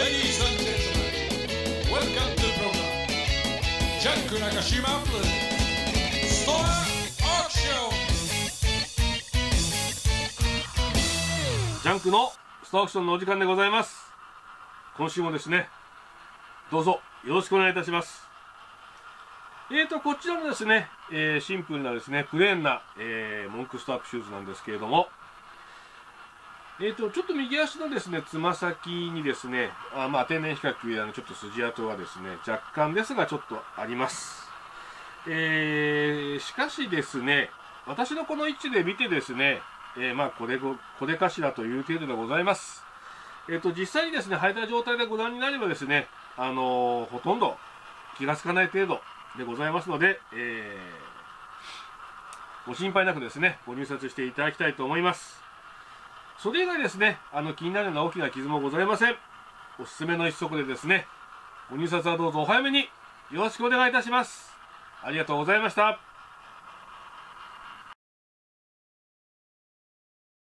Ladies and gentlemen, welcome to the program. ジャンク中縞 presents ストアオークションジャンクのストアオークションのお時間でございます。今週もですね、どうぞよろしくお願いいたします。えーと、こちらもですね、えーシンプルなですね、プレーンな、えーモンクストラップシューズなんですけれども、えーと、ちょっと右足のですね、つま先にですね、あまあ、天然比較よりあのちょっと筋跡がですね、若干ですがちょっとあります。えーしかしですね、私のこの位置で見てですね、えーまあ、これ、これかしらという程度でございます。えっ、と、実際にですね、履いた状態でご覧になればですね、あのーほとんど気がつかない程度でございますので、えーご心配なくですね、ご入札していただきたいと思います。それ以外ですね、あの、気になるような大きな傷もございません。おすすめの一足でですね、ご入札はどうぞお早めによろしくお願いいたします。ありがとうございました。